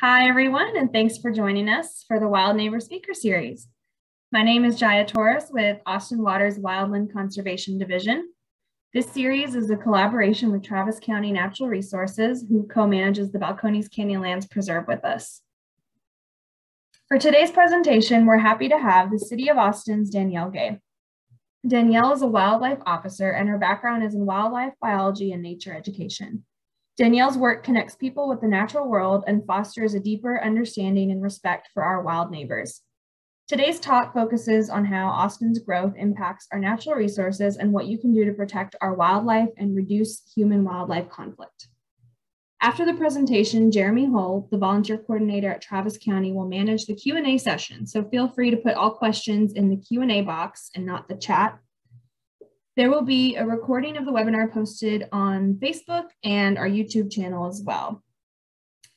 Hi, everyone, and thanks for joining us for the Wild Neighbor Speaker Series. My name is Jaya Torres with Austin Waters Wildland Conservation Division. This series is a collaboration with Travis County Natural Resources, who co-manages the Balcones Canyonlands Preserve with us. For today's presentation, we're happy to have the City of Austin's Danielle Gay. Danielle is a wildlife officer and her background is in wildlife biology and nature education. Danielle's work connects people with the natural world and fosters a deeper understanding and respect for our wild neighbors. Today's talk focuses on how Austin's growth impacts our natural resources and what you can do to protect our wildlife and reduce human-wildlife conflict. After the presentation, Jeremy Hull, the volunteer coordinator at Travis County, will manage the Q&A session. So feel free to put all questions in the Q&A box and not the chat there will be a recording of the webinar posted on Facebook and our YouTube channel as well.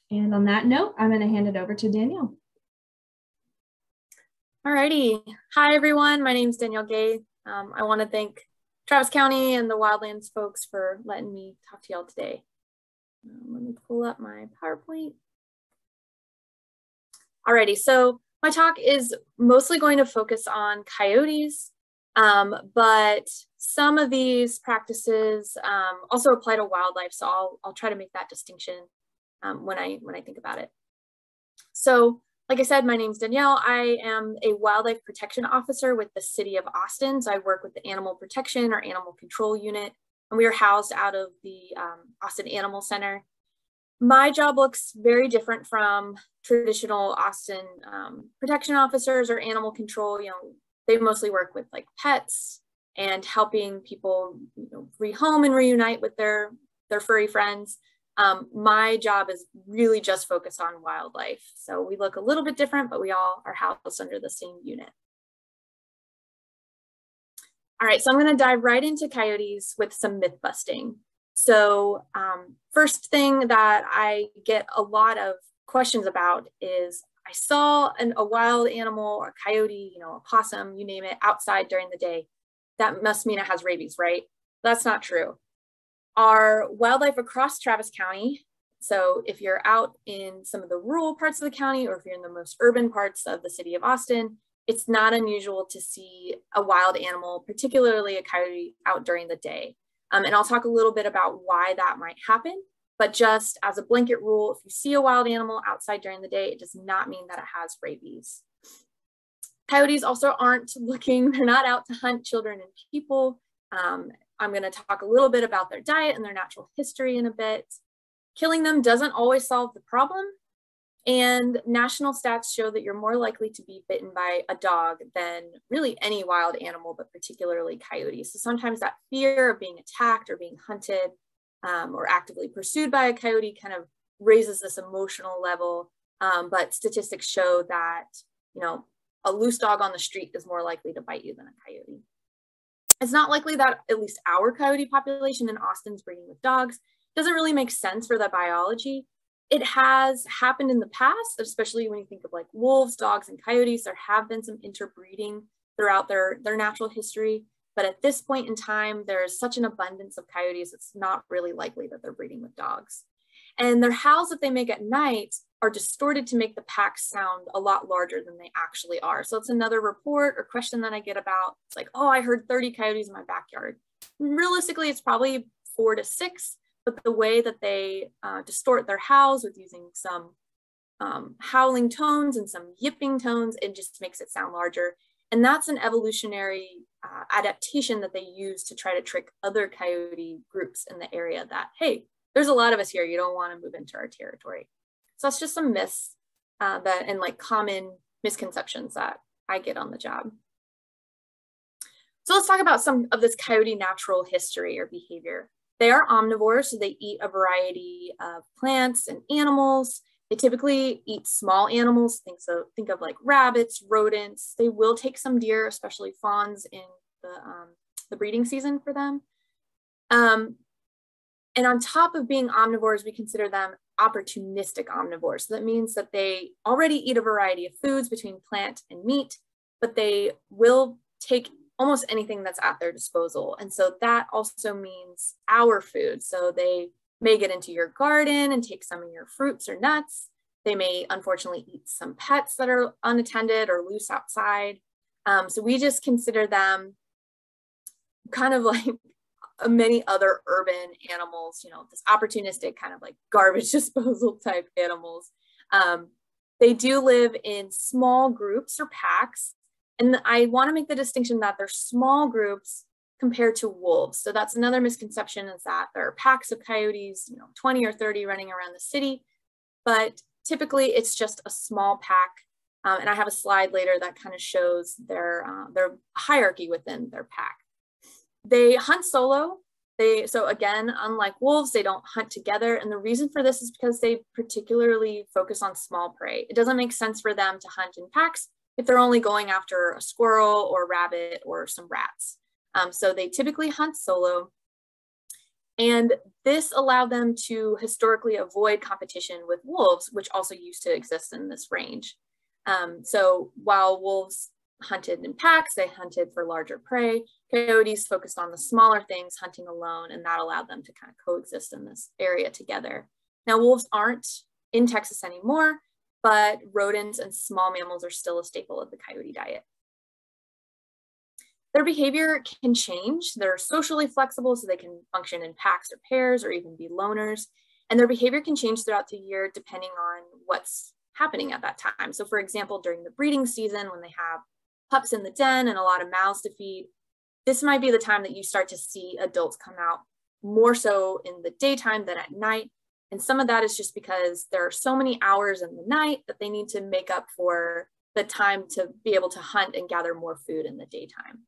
And on that note, I'm going to hand it over to Danielle. Alrighty. Hi, everyone. My name is Danielle Gay. Um, I want to thank Travis County and the Wildlands folks for letting me talk to y'all today. Um, let me pull up my PowerPoint. Alrighty, so my talk is mostly going to focus on coyotes, um, but some of these practices um, also apply to wildlife, so I'll, I'll try to make that distinction um, when, I, when I think about it. So like I said, my name is Danielle. I am a wildlife protection officer with the city of Austin. So I work with the animal protection or animal control unit, and we are housed out of the um, Austin Animal Center. My job looks very different from traditional Austin um, protection officers or animal control. You know, they mostly work with like pets and helping people you know, rehome and reunite with their, their furry friends. Um, my job is really just focused on wildlife. So we look a little bit different, but we all are housed under the same unit. All right, so I'm gonna dive right into coyotes with some myth busting. So um, first thing that I get a lot of questions about is I saw an, a wild animal, a coyote, you know, a possum, you name it, outside during the day. That must mean it has rabies, right? That's not true. Our wildlife across Travis County, so if you're out in some of the rural parts of the county or if you're in the most urban parts of the city of Austin, it's not unusual to see a wild animal, particularly a coyote, out during the day. Um, and I'll talk a little bit about why that might happen. But just as a blanket rule, if you see a wild animal outside during the day, it does not mean that it has rabies. Coyotes also aren't looking, they're not out to hunt children and people. Um, I'm gonna talk a little bit about their diet and their natural history in a bit. Killing them doesn't always solve the problem. And national stats show that you're more likely to be bitten by a dog than really any wild animal, but particularly coyotes. So sometimes that fear of being attacked or being hunted um, or actively pursued by a coyote kind of raises this emotional level. Um, but statistics show that, you know, a loose dog on the street is more likely to bite you than a coyote. It's not likely that at least our coyote population in Austin's breeding with dogs doesn't really make sense for the biology. It has happened in the past, especially when you think of like wolves, dogs, and coyotes, there have been some interbreeding throughout their, their natural history. But at this point in time, there's such an abundance of coyotes, it's not really likely that they're breeding with dogs. And their howls that they make at night are distorted to make the packs sound a lot larger than they actually are. So it's another report or question that I get about. It's like, oh, I heard 30 coyotes in my backyard. Realistically, it's probably four to six, but the way that they uh, distort their howls with using some um, howling tones and some yipping tones, it just makes it sound larger. And that's an evolutionary uh, adaptation that they use to try to trick other coyote groups in the area that, hey, there's a lot of us here, you don't want to move into our territory. So that's just some myths uh, that and like common misconceptions that I get on the job. So let's talk about some of this coyote natural history or behavior. They are omnivores, so they eat a variety of plants and animals. They typically eat small animals, think, so, think of like rabbits, rodents. They will take some deer, especially fawns in the, um, the breeding season for them. Um, and on top of being omnivores, we consider them opportunistic omnivores. So that means that they already eat a variety of foods between plant and meat, but they will take almost anything that's at their disposal. And so that also means our food. So they may get into your garden and take some of your fruits or nuts. They may unfortunately eat some pets that are unattended or loose outside. Um, so we just consider them kind of like many other urban animals, you know, this opportunistic kind of like garbage disposal type animals. Um, they do live in small groups or packs. And I want to make the distinction that they're small groups compared to wolves. So that's another misconception is that there are packs of coyotes, you know, 20 or 30 running around the city, but typically it's just a small pack. Um, and I have a slide later that kind of shows their, uh, their hierarchy within their pack. They hunt solo. They, so again, unlike wolves, they don't hunt together. And the reason for this is because they particularly focus on small prey. It doesn't make sense for them to hunt in packs if they're only going after a squirrel or rabbit or some rats. Um, so they typically hunt solo. And this allowed them to historically avoid competition with wolves, which also used to exist in this range. Um, so while wolves hunted in packs, they hunted for larger prey. Coyotes focused on the smaller things, hunting alone, and that allowed them to kind of coexist in this area together. Now, wolves aren't in Texas anymore, but rodents and small mammals are still a staple of the coyote diet. Their behavior can change. They're socially flexible, so they can function in packs or pairs or even be loners. And their behavior can change throughout the year depending on what's happening at that time. So for example, during the breeding season, when they have pups in the den and a lot of mouths to feed, this might be the time that you start to see adults come out more so in the daytime than at night. And some of that is just because there are so many hours in the night that they need to make up for the time to be able to hunt and gather more food in the daytime.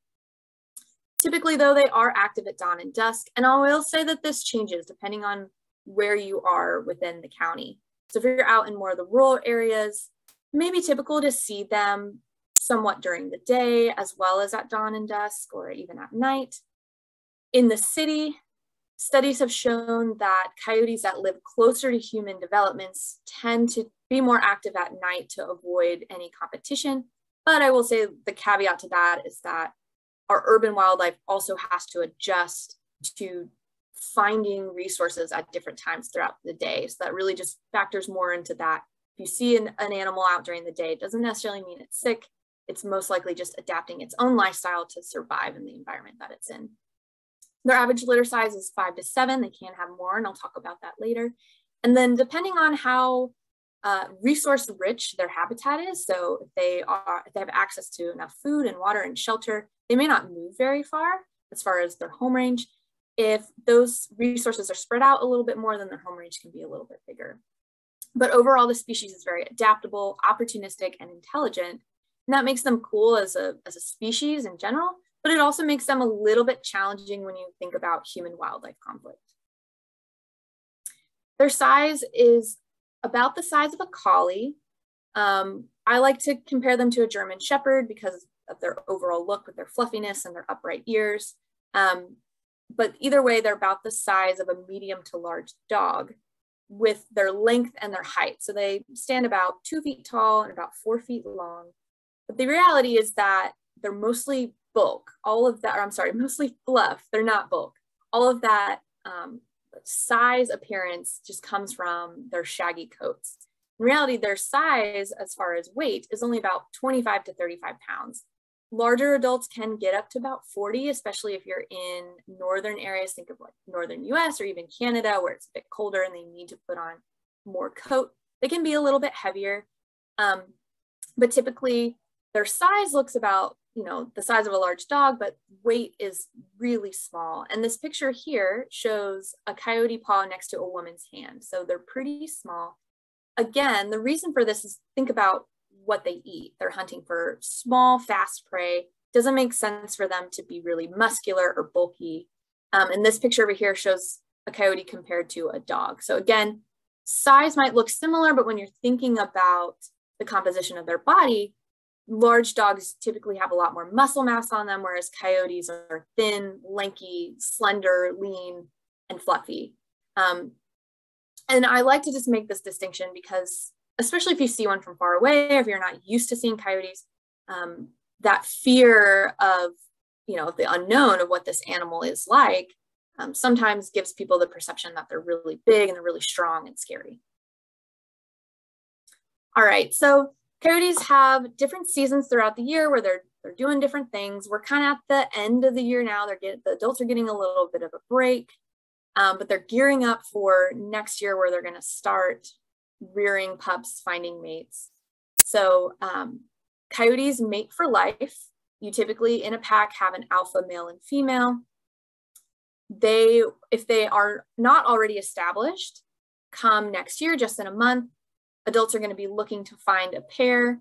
Typically though, they are active at dawn and dusk. And I will say that this changes depending on where you are within the county. So if you're out in more of the rural areas, maybe typical to see them somewhat during the day, as well as at dawn and dusk, or even at night. In the city, studies have shown that coyotes that live closer to human developments tend to be more active at night to avoid any competition. But I will say the caveat to that is that our urban wildlife also has to adjust to finding resources at different times throughout the day. So that really just factors more into that. If you see an, an animal out during the day, it doesn't necessarily mean it's sick it's most likely just adapting its own lifestyle to survive in the environment that it's in. Their average litter size is five to seven. They can have more, and I'll talk about that later. And then depending on how uh, resource rich their habitat is, so if they are, if they have access to enough food and water and shelter, they may not move very far as far as their home range. If those resources are spread out a little bit more, then their home range can be a little bit bigger. But overall, the species is very adaptable, opportunistic, and intelligent, and that makes them cool as a, as a species in general, but it also makes them a little bit challenging when you think about human wildlife conflict. Their size is about the size of a collie. Um, I like to compare them to a German Shepherd because of their overall look with their fluffiness and their upright ears. Um, but either way, they're about the size of a medium to large dog with their length and their height. So they stand about two feet tall and about four feet long. But the reality is that they're mostly bulk. All of that, or I'm sorry, mostly fluff. They're not bulk. All of that um, size appearance just comes from their shaggy coats. In reality, their size as far as weight is only about 25 to 35 pounds. Larger adults can get up to about 40, especially if you're in northern areas, think of like northern US or even Canada where it's a bit colder and they need to put on more coat. They can be a little bit heavier, um, but typically their size looks about, you know, the size of a large dog, but weight is really small. And this picture here shows a coyote paw next to a woman's hand. So they're pretty small. Again, the reason for this is think about what they eat. They're hunting for small, fast prey. Doesn't make sense for them to be really muscular or bulky. Um, and this picture over here shows a coyote compared to a dog. So again, size might look similar, but when you're thinking about the composition of their body, large dogs typically have a lot more muscle mass on them, whereas coyotes are thin, lanky, slender, lean, and fluffy. Um, and I like to just make this distinction because, especially if you see one from far away, if you're not used to seeing coyotes, um, that fear of, you know, the unknown of what this animal is like um, sometimes gives people the perception that they're really big and they're really strong and scary. All right, so coyotes have different seasons throughout the year where they're they're doing different things. We're kind of at the end of the year now. They're getting the adults are getting a little bit of a break, um, but they're gearing up for next year where they're going to start rearing pups, finding mates. So um, coyotes mate for life. You typically in a pack have an alpha male and female. They, if they are not already established, come next year, just in a month, adults are going to be looking to find a pair.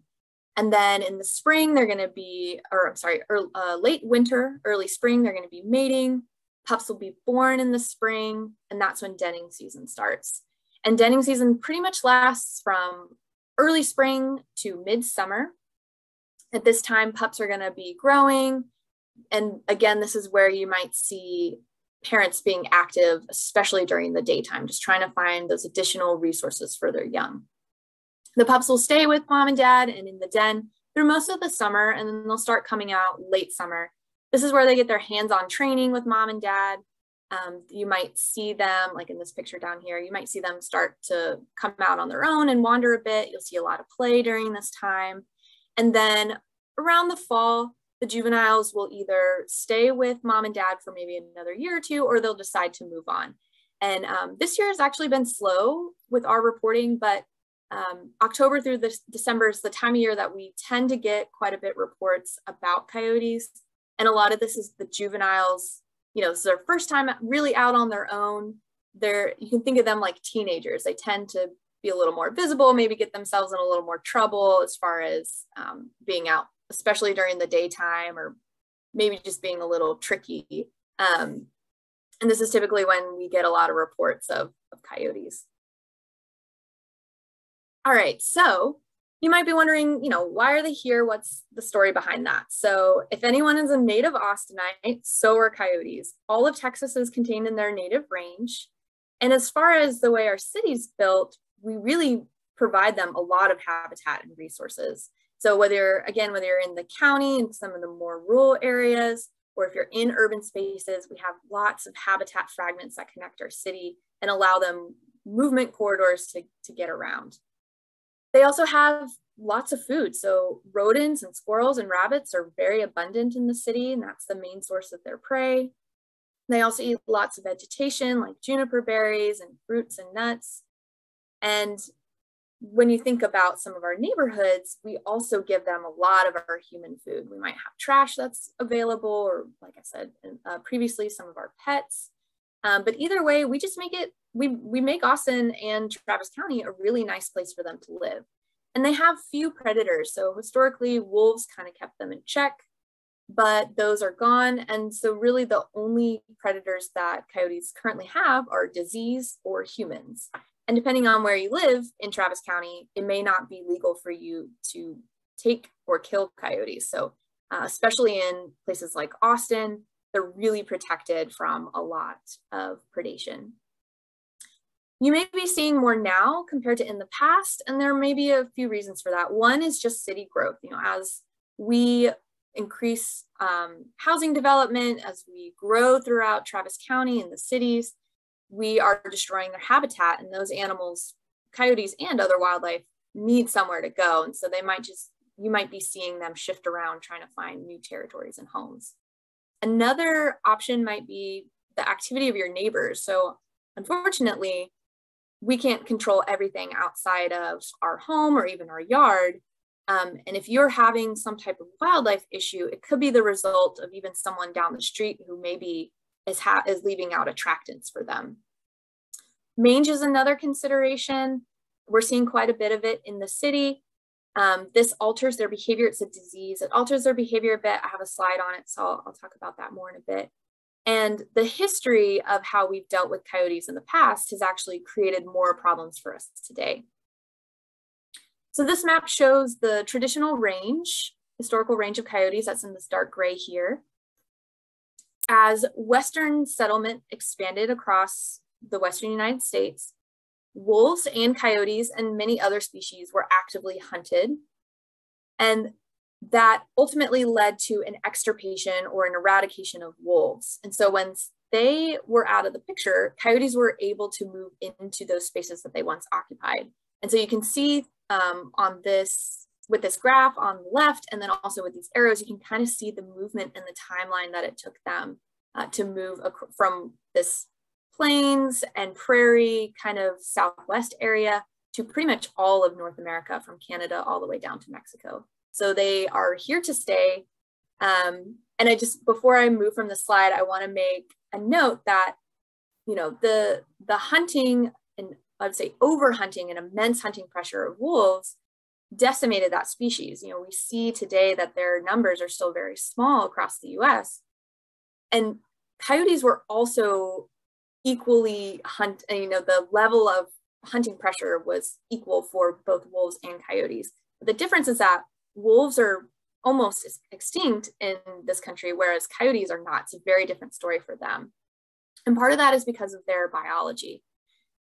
And then in the spring, they're going to be, or I'm sorry, early, uh, late winter, early spring, they're going to be mating. Pups will be born in the spring, and that's when denning season starts. And denning season pretty much lasts from early spring to midsummer. At this time, pups are going to be growing. And again, this is where you might see parents being active, especially during the daytime, just trying to find those additional resources for their young. The pups will stay with mom and dad and in the den through most of the summer, and then they'll start coming out late summer. This is where they get their hands on training with mom and dad. Um, you might see them, like in this picture down here, you might see them start to come out on their own and wander a bit. You'll see a lot of play during this time. And then around the fall, the juveniles will either stay with mom and dad for maybe another year or two, or they'll decide to move on. And um, this year has actually been slow with our reporting, but um, October through the December is the time of year that we tend to get quite a bit reports about coyotes. And a lot of this is the juveniles, you know, this is their first time really out on their own. They're, you can think of them like teenagers. They tend to be a little more visible, maybe get themselves in a little more trouble as far as um, being out, especially during the daytime or maybe just being a little tricky. Um, and this is typically when we get a lot of reports of, of coyotes. All right, so you might be wondering, you know, why are they here? What's the story behind that? So if anyone is a native Austinite, so are coyotes. All of Texas is contained in their native range. And as far as the way our city's built, we really provide them a lot of habitat and resources. So whether, again, whether you're in the county and some of the more rural areas, or if you're in urban spaces, we have lots of habitat fragments that connect our city and allow them movement corridors to, to get around. They also have lots of food. So rodents and squirrels and rabbits are very abundant in the city and that's the main source of their prey. They also eat lots of vegetation like juniper berries and fruits and nuts. And when you think about some of our neighborhoods, we also give them a lot of our human food. We might have trash that's available, or like I said uh, previously, some of our pets. Um, but either way, we just make it we, we make Austin and Travis County a really nice place for them to live. And they have few predators. So historically, wolves kind of kept them in check, but those are gone. And so really the only predators that coyotes currently have are disease or humans. And depending on where you live in Travis County, it may not be legal for you to take or kill coyotes. So uh, especially in places like Austin, they're really protected from a lot of predation you may be seeing more now compared to in the past, and there may be a few reasons for that. One is just city growth. You know, as we increase um, housing development, as we grow throughout Travis County and the cities, we are destroying their habitat, and those animals, coyotes and other wildlife, need somewhere to go. And so they might just, you might be seeing them shift around trying to find new territories and homes. Another option might be the activity of your neighbors. So unfortunately, we can't control everything outside of our home or even our yard. Um, and if you're having some type of wildlife issue, it could be the result of even someone down the street who maybe is, ha- is leaving out attractants for them. Mange is another consideration. We're seeing quite a bit of it in the city. Um, this alters their behavior. It's a disease. It alters their behavior a bit. I have a slide on it, so I'll, I'll talk about that more in a bit. And the history of how we've dealt with coyotes in the past has actually created more problems for us today. So this map shows the traditional range, historical range of coyotes, that's in this dark gray here. As Western settlement expanded across the Western United States, wolves and coyotes and many other species were actively hunted. And that ultimately led to an extirpation or an eradication of wolves. And so when they were out of the picture, coyotes were able to move into those spaces that they once occupied. And so you can see um, on this, with this graph on the left, and then also with these arrows, you can kind of see the movement and the timeline that it took them uh, to move from this plains and prairie kind of southwest area to pretty much all of North America from Canada all the way down to Mexico. So they are here to stay. Um, and I just, before I move from the slide, I wanna make a note that, you know, the, the hunting and I'd say over hunting and immense hunting pressure of wolves decimated that species. You know, we see today that their numbers are still very small across the US. And coyotes were also equally hunt, you know, the level of hunting pressure was equal for both wolves and coyotes. But The difference is that wolves are almost extinct in this country, whereas coyotes are not. It's a very different story for them. And part of that is because of their biology.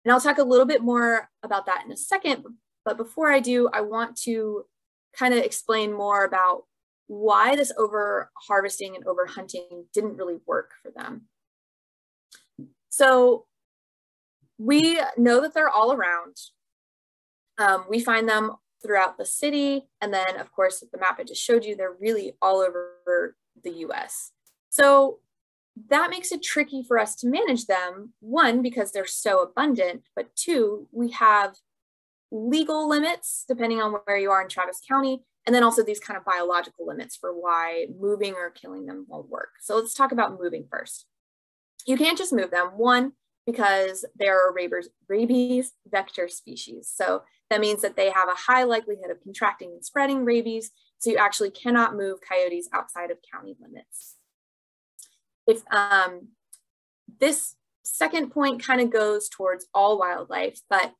And I'll talk a little bit more about that in a second. But before I do, I want to kind of explain more about why this over harvesting and over hunting didn't really work for them. So we know that they're all around. Um, we find them throughout the city. And then of course, the map I just showed you, they're really all over the US. So that makes it tricky for us to manage them. One, because they're so abundant, but two, we have legal limits depending on where you are in Travis County. And then also these kind of biological limits for why moving or killing them won't work. So let's talk about moving first. You can't just move them. One, because they're a rabies, rabies vector species. So that means that they have a high likelihood of contracting and spreading rabies. So you actually cannot move coyotes outside of county limits. If um, this second point kind of goes towards all wildlife, but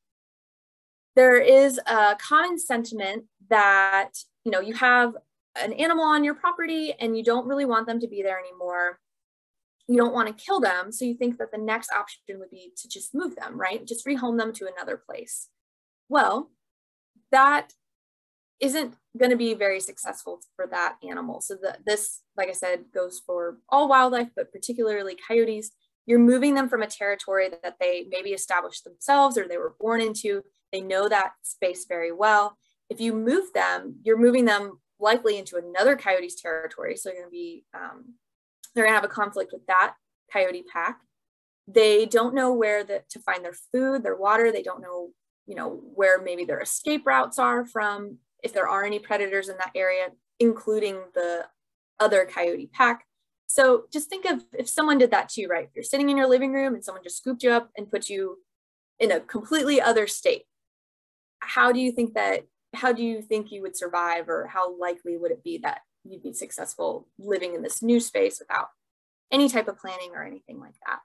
there is a common sentiment that, you know, you have an animal on your property and you don't really want them to be there anymore you don't want to kill them. So you think that the next option would be to just move them, right? Just rehome them to another place. Well, that isn't going to be very successful for that animal. So the, this, like I said, goes for all wildlife, but particularly coyotes. You're moving them from a territory that they maybe established themselves or they were born into. They know that space very well. If you move them, you're moving them likely into another coyote's territory. So you're going to be um, they're gonna have a conflict with that coyote pack. They don't know where the, to find their food, their water. They don't know, you know, where maybe their escape routes are from, if there are any predators in that area, including the other coyote pack. So just think of if someone did that to you, right? You're sitting in your living room and someone just scooped you up and put you in a completely other state. How do you think that, how do you think you would survive or how likely would it be that you'd be successful living in this new space without any type of planning or anything like that.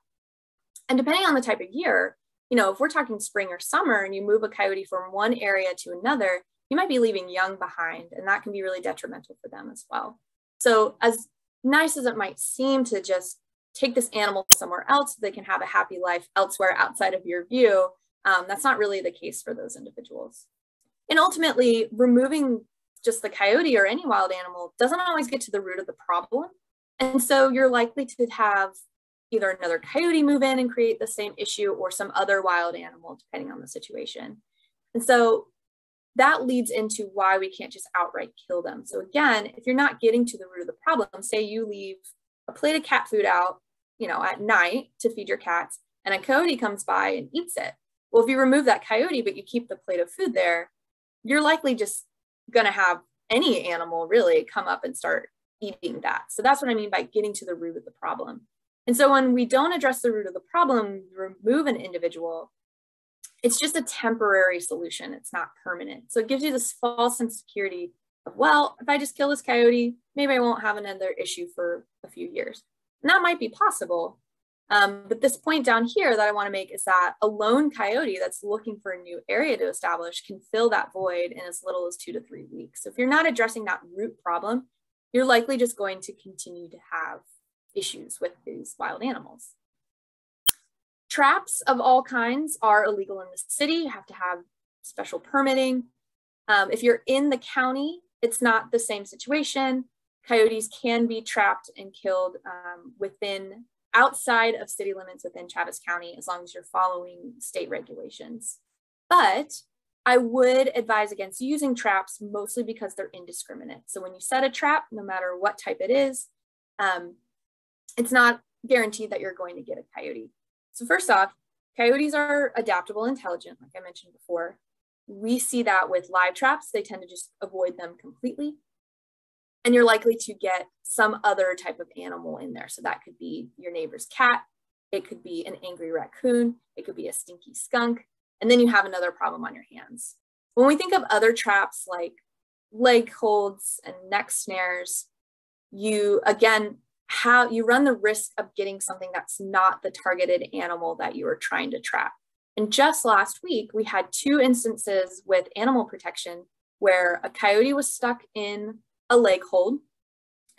And depending on the type of year, you know, if we're talking spring or summer and you move a coyote from one area to another, you might be leaving young behind, and that can be really detrimental for them as well. So, as nice as it might seem to just take this animal somewhere else so they can have a happy life elsewhere outside of your view, um, that's not really the case for those individuals. And ultimately, removing just the coyote or any wild animal doesn't always get to the root of the problem. And so you're likely to have either another coyote move in and create the same issue or some other wild animal, depending on the situation. And so that leads into why we can't just outright kill them. So again, if you're not getting to the root of the problem, say you leave a plate of cat food out, you know, at night to feed your cats and a coyote comes by and eats it. Well, if you remove that coyote, but you keep the plate of food there, you're likely just going to have any animal really come up and start eating that. So that's what I mean by getting to the root of the problem. And so when we don't address the root of the problem, remove an individual, it's just a temporary solution. It's not permanent. So it gives you this false sense of security of, well, if I just kill this coyote, maybe I won't have another issue for a few years. And that might be possible, um, but this point down here that I want to make is that a lone coyote that's looking for a new area to establish can fill that void in as little as two to three weeks. So if you're not addressing that root problem, you're likely just going to continue to have issues with these wild animals. Traps of all kinds are illegal in the city. You have to have special permitting. Um, if you're in the county, it's not the same situation. Coyotes can be trapped and killed um, within outside of city limits within Travis County as long as you're following state regulations. But I would advise against using traps mostly because they're indiscriminate. So when you set a trap, no matter what type it is, um, it's not guaranteed that you're going to get a coyote. So first off, coyotes are adaptable, intelligent, like I mentioned before. We see that with live traps, they tend to just avoid them completely. And you're likely to get some other type of animal in there. So that could be your neighbor's cat, it could be an angry raccoon, it could be a stinky skunk, and then you have another problem on your hands. When we think of other traps like leg holds and neck snares, you again how you run the risk of getting something that's not the targeted animal that you are trying to trap. And just last week, we had two instances with animal protection where a coyote was stuck in a leg hold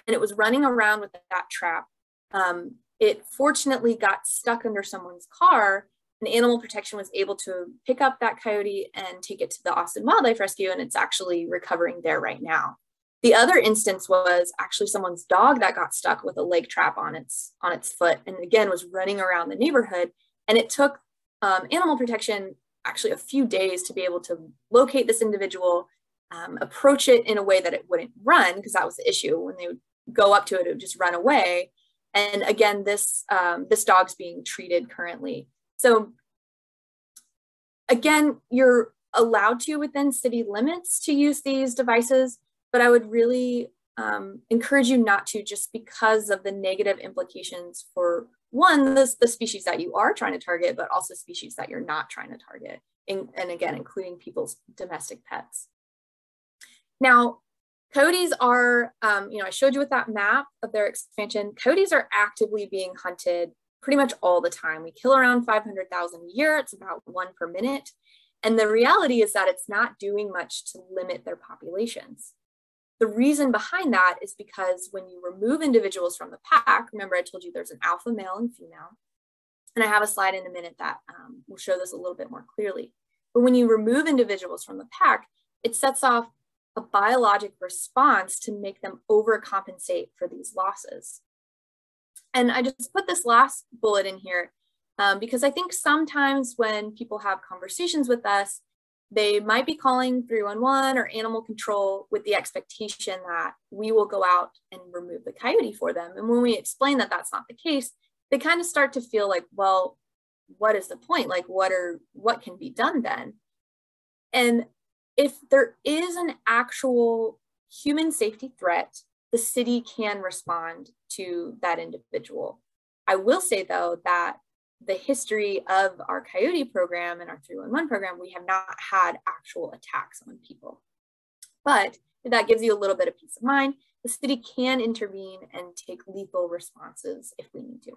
and it was running around with that trap. Um, it fortunately got stuck under someone's car and animal protection was able to pick up that coyote and take it to the Austin Wildlife Rescue, and it's actually recovering there right now. The other instance was actually someone's dog that got stuck with a leg trap on its on its foot, and again was running around the neighborhood. And it took um, animal protection actually a few days to be able to locate this individual, um, approach it in a way that it wouldn't run, because that was the issue. When they would go up to it, it would just run away. And again, this um, this dog's being treated currently so again, you're allowed to within city limits to use these devices, but I would really um, encourage you not to just because of the negative implications for one, the, the species that you are trying to target, but also species that you're not trying to target. In, and again, including people's domestic pets. Now, coyotes are, um, you know, I showed you with that map of their expansion, coyotes are actively being hunted pretty much all the time. We kill around 500,000 a year. It's about one per minute. And the reality is that it's not doing much to limit their populations. The reason behind that is because when you remove individuals from the pack, remember I told you there's an alpha male and female, and I have a slide in a minute that um, will show this a little bit more clearly. But when you remove individuals from the pack, it sets off a biologic response to make them overcompensate for these losses. And I just put this last bullet in here um, because I think sometimes when people have conversations with us, they might be calling 311 or animal control with the expectation that we will go out and remove the coyote for them. And when we explain that that's not the case, they kind of start to feel like, well, what is the point? Like, what are what can be done then? And if there is an actual human safety threat the city can respond to that individual. I will say though that the history of our coyote program and our 311 program, we have not had actual attacks on people. But that gives you a little bit of peace of mind. The city can intervene and take lethal responses if we need to.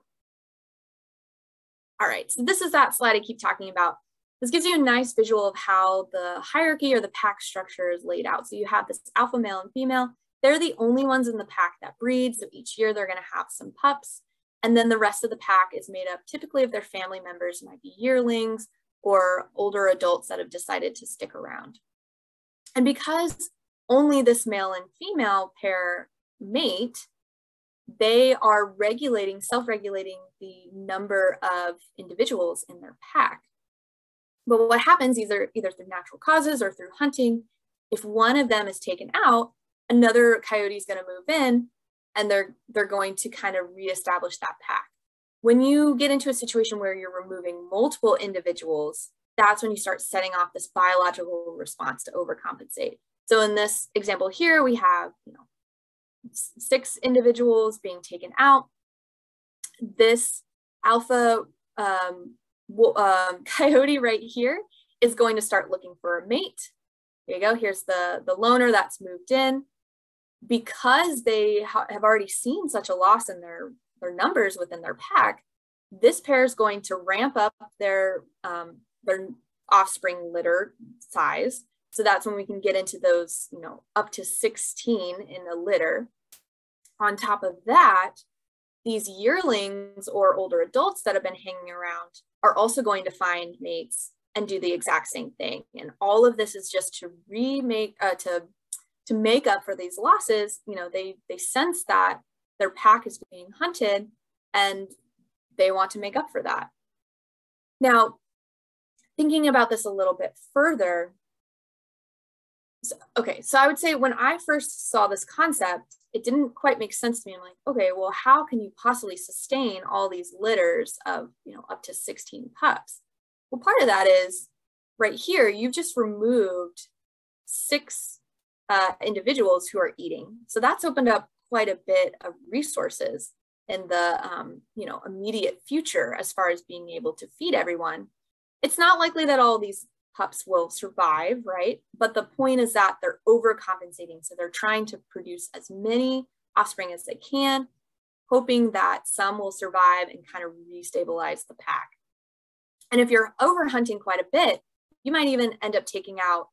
All right, so this is that slide I keep talking about. This gives you a nice visual of how the hierarchy or the pack structure is laid out. So you have this alpha male and female, they're the only ones in the pack that breed. So each year they're going to have some pups. And then the rest of the pack is made up typically of their family members, might be yearlings or older adults that have decided to stick around. And because only this male and female pair mate, they are regulating, self regulating the number of individuals in their pack. But what happens either, either through natural causes or through hunting, if one of them is taken out, another coyote is going to move in and they're they're going to kind of reestablish that pack. When you get into a situation where you're removing multiple individuals that's when you start setting off this biological response to overcompensate. So in this example here we have you know six individuals being taken out. This alpha um, um, coyote right here is going to start looking for a mate there you go here's the the loner that's moved in because they ha- have already seen such a loss in their their numbers within their pack, this pair is going to ramp up their um, their offspring litter size. So that's when we can get into those, you know, up to 16 in a litter. On top of that, these yearlings or older adults that have been hanging around are also going to find mates and do the exact same thing. And all of this is just to remake, uh, to to make up for these losses, you know, they they sense that their pack is being hunted and they want to make up for that. Now, thinking about this a little bit further, So, okay, so I would say when I first saw this concept, it didn't quite make sense to me. I'm like, okay, well, how can you possibly sustain all these litters of, you know, up to 16 pups? Well, part of that is right here, you've just removed six uh, individuals who are eating. So that's opened up quite a bit of resources in the um, you know immediate future as far as being able to feed everyone. It's not likely that all these pups will survive, right? But the point is that they're overcompensating. So they're trying to produce as many offspring as they can, hoping that some will survive and kind of restabilize the pack. And if you're overhunting quite a bit, you might even end up taking out,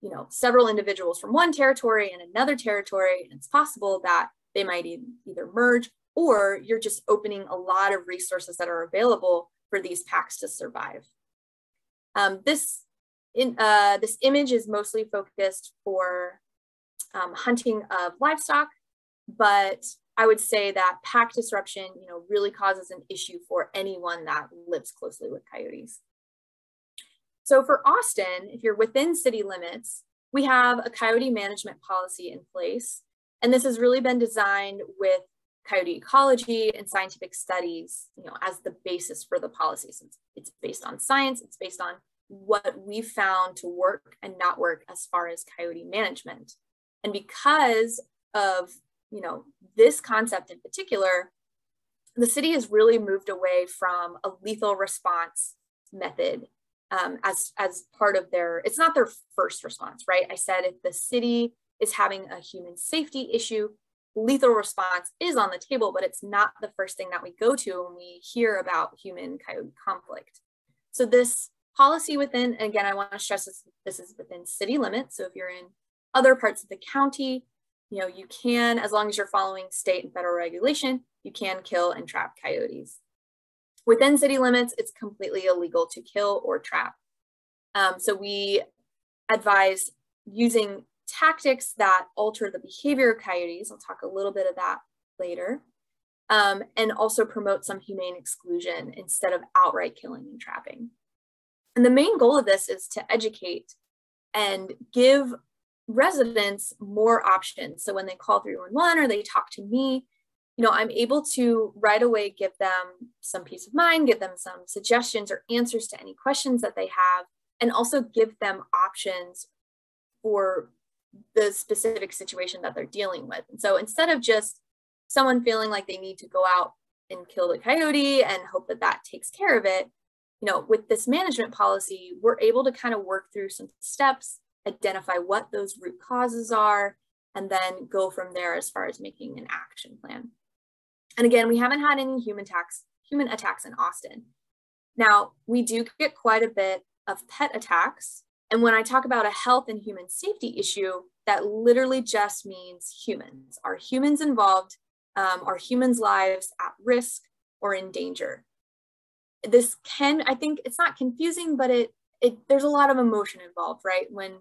you know, several individuals from one territory and another territory. And it's possible that they might either merge or you're just opening a lot of resources that are available for these packs to survive. Um, this in, uh, this image is mostly focused for um, hunting of livestock, but I would say that pack disruption, you know, really causes an issue for anyone that lives closely with coyotes. So for Austin, if you're within city limits, we have a coyote management policy in place. And this has really been designed with coyote ecology and scientific studies, you know, as the basis for the policy It's, it's based on science, it's based on what we found to work and not work as far as coyote management. And because of you know this concept in particular, the city has really moved away from a lethal response method um, as as part of their. It's not their first response, right? I said if the city is having a human safety issue, lethal response is on the table, but it's not the first thing that we go to when we hear about human coyote conflict. So this policy within, again, I want to stress this, this is within city limits. So if you're in other parts of the county, you know, you can, as long as you're following state and federal regulation, you can kill and trap coyotes. Within city limits, it's completely illegal to kill or trap. Um, so we advise using tactics that alter the behavior of coyotes. I'll talk a little bit of that later. Um, and also promote some humane exclusion instead of outright killing and trapping. And the main goal of this is to educate and give residents more options. So when they call 311 or they talk to me, you know, I'm able to right away give them some peace of mind, give them some suggestions or answers to any questions that they have, and also give them options for the specific situation that they're dealing with. And so instead of just someone feeling like they need to go out and kill the coyote and hope that that takes care of it, you know, with this management policy, we're able to kind of work through some steps, identify what those root causes are, and then go from there as far as making an action plan. And again, we haven't had any human attacks, human attacks in Austin. Now, we do get quite a bit of pet attacks. And when I talk about a health and human safety issue, that literally just means humans. Are humans involved? Um, are humans' lives at risk or in danger? This can i think it's not confusing but it it there's a lot of emotion involved right? When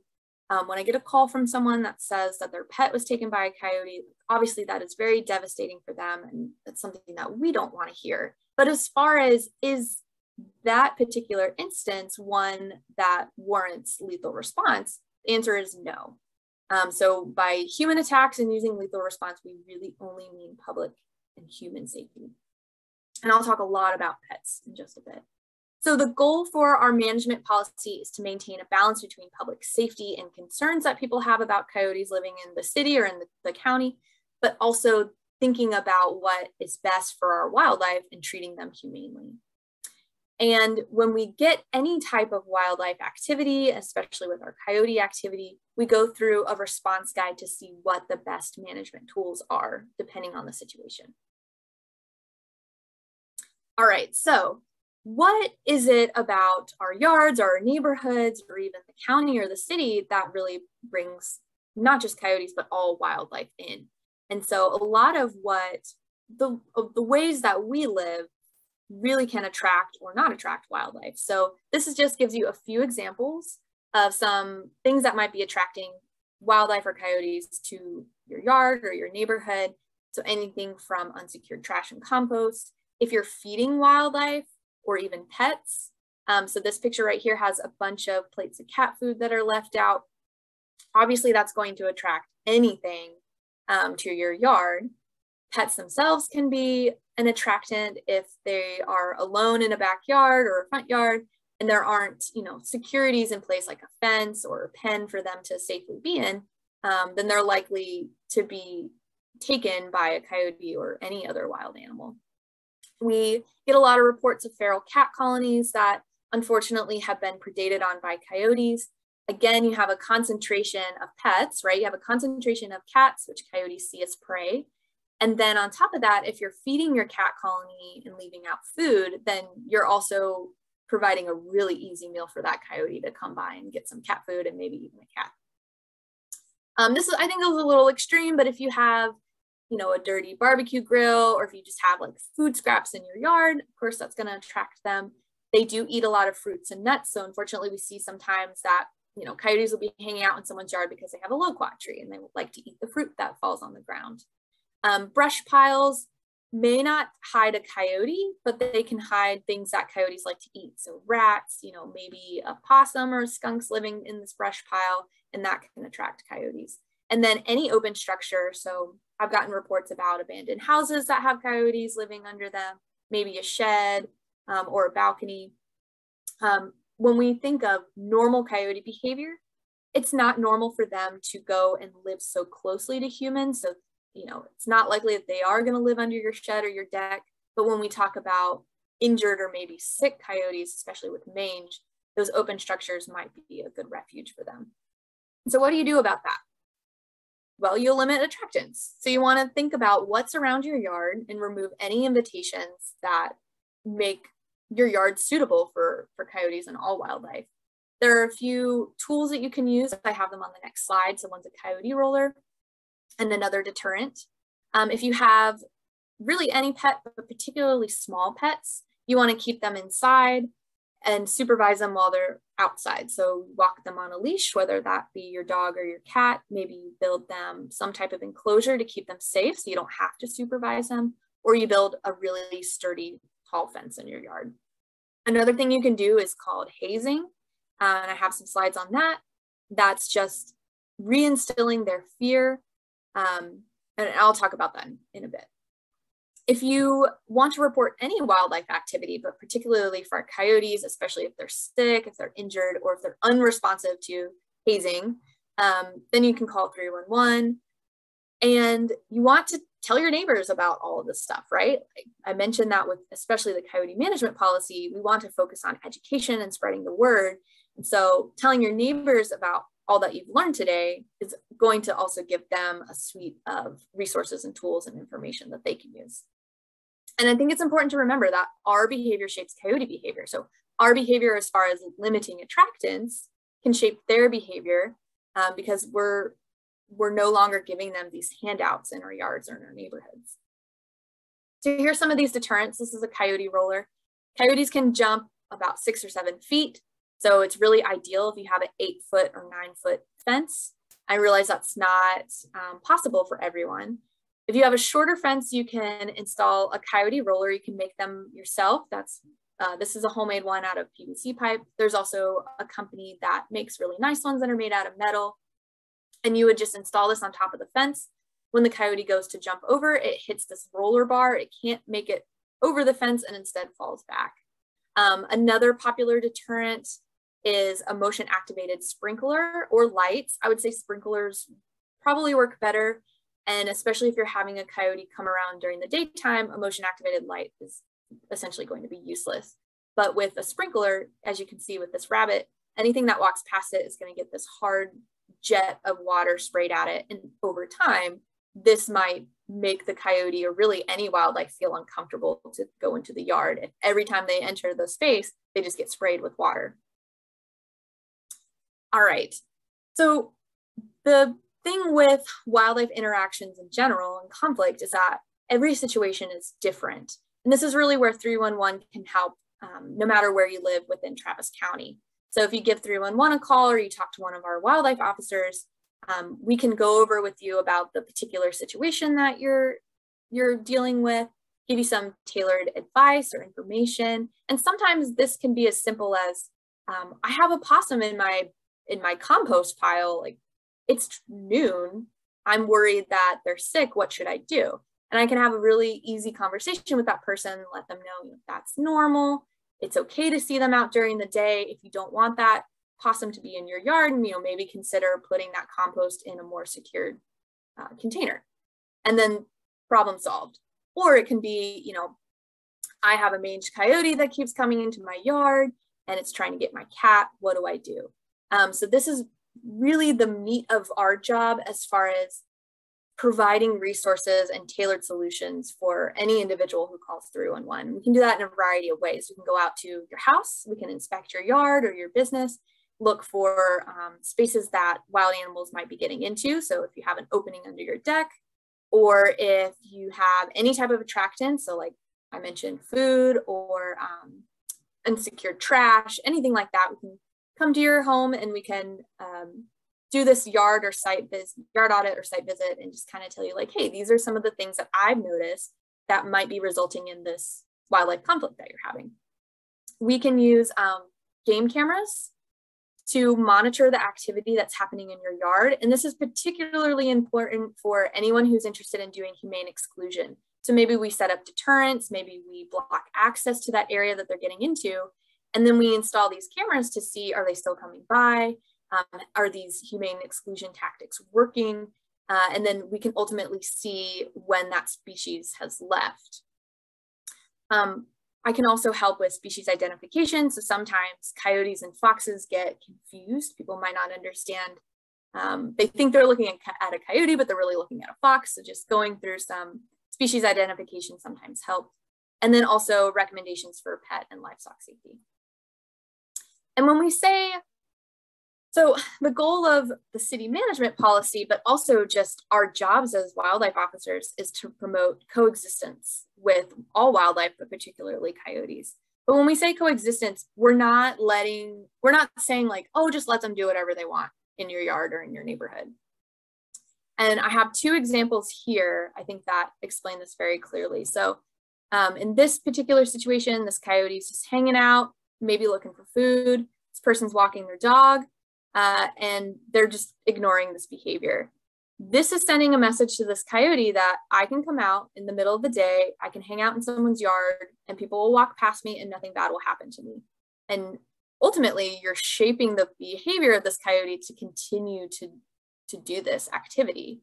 um, when i get a call from someone that says that their pet was taken by a coyote obviously that is very devastating for them and that's something that we don't want to hear. But as far as is that particular instance one that warrants lethal response? The answer is no. Um, so by human attacks and using lethal response we really only mean public and human safety and I'll talk a lot about pets in just a bit. So the goal for our management policy is to maintain a balance between public safety and concerns that people have about coyotes living in the city or in the, the county, but also thinking about what is best for our wildlife and treating them humanely. And when we get any type of wildlife activity, especially with our coyote activity, we go through a response guide to see what the best management tools are, depending on the situation. All right, so what is it about our yards, our neighborhoods, or even the county or the city that really brings not just coyotes, but all wildlife in? And so a lot of what the, the ways that we live really can attract or not attract wildlife. So this is just gives you a few examples of some things that might be attracting wildlife or coyotes to your yard or your neighborhood. So anything from unsecured trash and compost, if you're feeding wildlife or even pets. Um, so this picture right here has a bunch of plates of cat food that are left out. Obviously, that's going to attract anything um, to your yard. Pets themselves can be an attractant if they are alone in a backyard or a front yard and there aren't, you know, securities in place like a fence or a pen for them to safely be in, um, then they're likely to be taken by a coyote or any other wild animal. We get a lot of reports of feral cat colonies that unfortunately have been predated on by coyotes. Again, you have a concentration of pets, right? You have a concentration of cats, which coyotes see as prey. And then on top of that, if you're feeding your cat colony and leaving out food, then you're also providing a really easy meal for that coyote to come by and get some cat food and maybe even a cat. Um, this is, I think, is a little extreme, but if you have you know, a dirty barbecue grill, or if you just have like food scraps in your yard, of course, that's going to attract them. They do eat a lot of fruits and nuts. So unfortunately, we see sometimes that, you know, coyotes will be hanging out in someone's yard because they have a loquat tree and they would like to eat the fruit that falls on the ground. Um, brush piles may not hide a coyote, but they can hide things that coyotes like to eat. So rats, you know, maybe a possum or skunks living in this brush pile, and that can attract coyotes. And then any open structure, so I've gotten reports about abandoned houses that have coyotes living under them, maybe a shed um, or a balcony. Um, when we think of normal coyote behavior, it's not normal for them to go and live so closely to humans. So, you know, it's not likely that they are going to live under your shed or your deck. But when we talk about injured or maybe sick coyotes, especially with mange, those open structures might be a good refuge for them. So, what do you do about that? Well, you'll limit attractants. So you want to think about what's around your yard and remove any invitations that make your yard suitable for, for coyotes and all wildlife. There are a few tools that you can use. I have them on the next slide. So one's a coyote roller and another deterrent. Um, if you have really any pet, but particularly small pets, you want to keep them inside and supervise them while they're outside. So walk them on a leash, whether that be your dog or your cat. Maybe you build them some type of enclosure to keep them safe so you don't have to supervise them, or you build a really sturdy tall fence in your yard. Another thing you can do is called hazing. And I have some slides on that. That's just reinstilling their fear. Um, and I'll talk about that in a bit. If you want to report any wildlife activity, but particularly for coyotes, especially if they're sick, if they're injured, or if they're unresponsive to hazing, um, then you can call 311. And you want to tell your neighbors about all of this stuff, right? I mentioned that with especially the coyote management policy, we want to focus on education and spreading the word. And so telling your neighbors about all that you've learned today is going to also give them a suite of resources and tools and information that they can use. And I think it's important to remember that our behavior shapes coyote behavior. So our behavior as far as limiting attractants can shape their behavior um, because we're we're no longer giving them these handouts in our yards or in our neighborhoods. So here's some of these deterrents. This is a coyote roller. Coyotes can jump about six or seven feet. So it's really ideal if you have an eight foot or nine foot fence. I realize that's not um, possible for everyone. If you have a shorter fence, you can install a coyote roller. You can make them yourself. That's uh, this is a homemade one out of PVC pipe. There's also a company that makes really nice ones that are made out of metal. And you would just install this on top of the fence. When the coyote goes to jump over, it hits this roller bar. It can't make it over the fence and instead falls back. Um, another popular deterrent is a motion activated sprinkler or lights. I would say sprinklers probably work better. And especially if you're having a coyote come around during the daytime, a motion activated light is essentially going to be useless. But with a sprinkler, as you can see with this rabbit, anything that walks past it is going to get this hard jet of water sprayed at it. And over time, this might make the coyote or really any wildlife feel uncomfortable to go into the yard. If every time they enter the space, they just get sprayed with water. All right. So the thing with wildlife interactions in general and conflict is that every situation is different. And this is really where 311 can help um, no matter where you live within Travis County. So if you give 311 a call or you talk to one of our wildlife officers, um, we can go over with you about the particular situation that you're you're dealing with, give you some tailored advice or information. And sometimes this can be as simple as um, I have a possum in my in my compost pile. Like it's noon. I'm worried that they're sick. What should I do? And I can have a really easy conversation with that person, let them know that's normal. It's okay to see them out during the day. If you don't want that possum to be in your yard, you know, maybe consider putting that compost in a more secured uh, container. And then problem solved. Or it can be, you know, I have a mange coyote that keeps coming into my yard and it's trying to get my cat. What do I do? Um, so this is really the meat of our job as far as providing resources and tailored solutions for any individual who calls through on one. We can do that in a variety of ways. We can go out to your house, we can inspect your yard or your business, look for um, spaces that wild animals might be getting into. So if you have an opening under your deck, or if you have any type of attractant, so like I mentioned food or um, unsecured trash, anything like that, we can come to your home and we can um, do this yard or site visit, yard audit or site visit and just kind of tell you like, hey, these are some of the things that I've noticed that might be resulting in this wildlife conflict that you're having. We can use um, game cameras to monitor the activity that's happening in your yard. And this is particularly important for anyone who's interested in doing humane exclusion. So maybe we set up deterrents, maybe we block access to that area that they're getting into, and then we install these cameras to see, are they still coming by? Um, are these humane exclusion tactics working? Uh, and then we can ultimately see when that species has left. Um, I can also help with species identification. So sometimes coyotes and foxes get confused. People might not understand. Um, they think they're looking at, a coyote, but they're really looking at a fox. So just going through some species identification sometimes help. And then also recommendations for pet and livestock safety. And when we say, so the goal of the city management policy, but also just our jobs as wildlife officers is to promote coexistence with all wildlife, but particularly coyotes. But when we say coexistence, we're not letting, we're not saying like, oh, just let them do whatever they want in your yard or in your neighborhood. And I have two examples here, I think that explain this very clearly. So um, in this particular situation, this coyote is just hanging out, maybe looking for food. This person's walking their dog uh, and they're just ignoring this behavior. This is sending a message to this coyote that I can come out in the middle of the day, I can hang out in someone's yard, and people will walk past me and nothing bad will happen to me. And ultimately, you're shaping the behavior of this coyote to continue to, to do this activity.